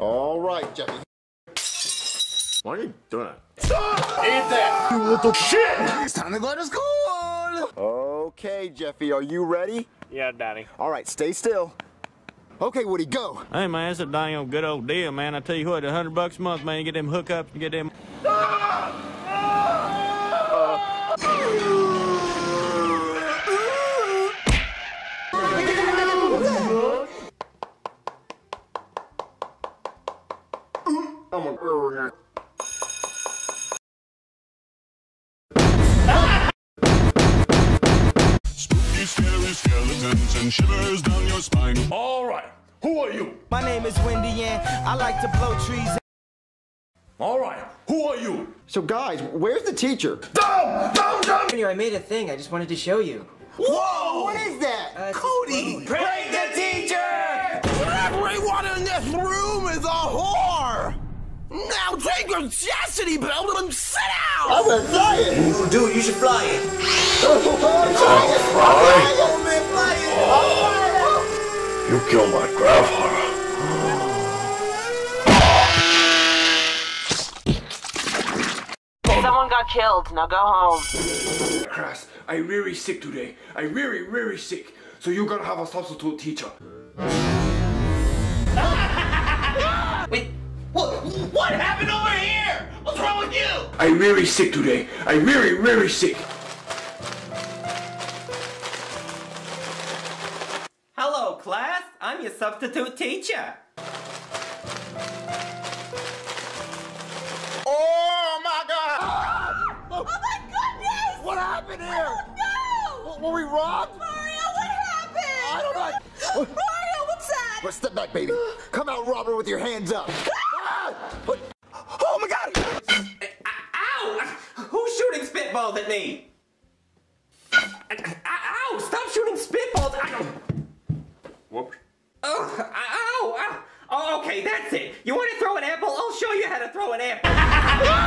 All right, Jeffy. Why are you doing it? Eat that, you little shit! It's time to go to school! Okay, Jeffy, are you ready? Yeah, Daddy. All right, stay still. Okay, Woody, go. Hey man, it's a dang old good old deal, man. I tell you what, a hundred bucks a month, man, you get them hookups, you get them. Spooky, scary skeletons and shivers down your spine. All right. Who are you? My name is Wendy and I like to blow trees. All right. Who are you? So, guys, where's the teacher? Dumb! Dumb! Dumb! I made a thing. I just wanted to show you. Whoa! What is that? Uh, Cody! Break take your chastity belt and sit down! I'm gonna try it. Dude, you should fly it. I'm trying it. I'm trying it. fly it! You killed my grandfather. Someone got killed. Now go home. Crass, I really sick today. I really, really sick. So you gotta have a substitute teacher. Wait, wrong with you? I really sick today. I'm really, really sick. Hello, class. I'm your substitute teacher. Oh my God! Oh my goodness! What happened here? No! Were we robbed? Mario, what happened? I don't know. Mario, what's that? But step back, baby. Come out, robber, with your hands up. Ah! Spitballs at me? Ow! Stop shooting spitballs! Ow! Whoops. Oh, ow! ow. Oh, okay, that's it. You want to throw an apple? I'll show you how to throw an apple.